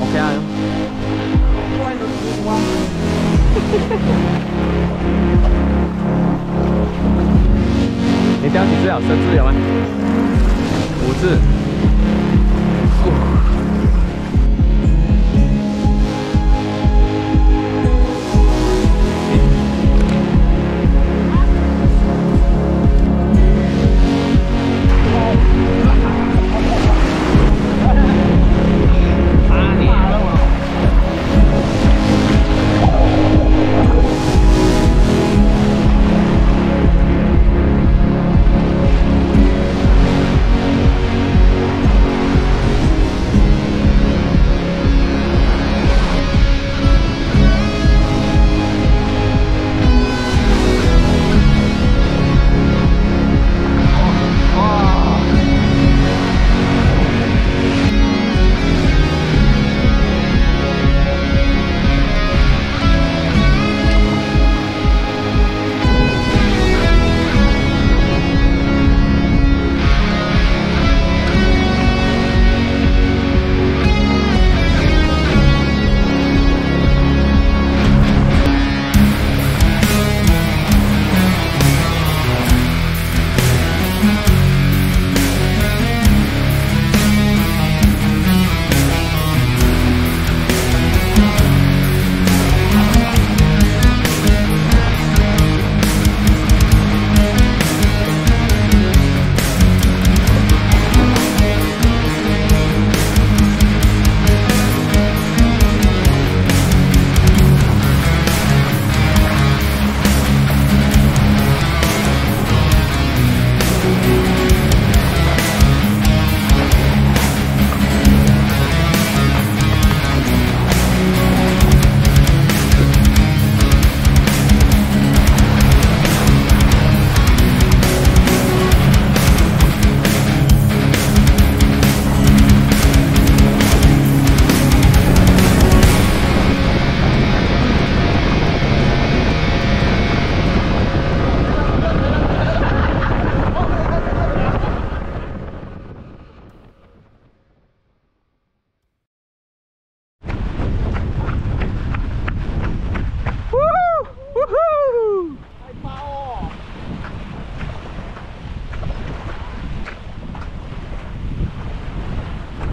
OK 啊。你钓几次了？十次有吗？五次。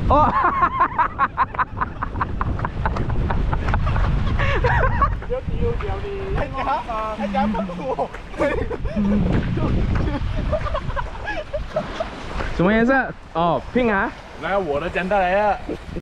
哦，哈哈哈哈哈哈！有丢掉的，还加还加喷雾，什么颜色？哦，pink 啊！来，我的奖带来了。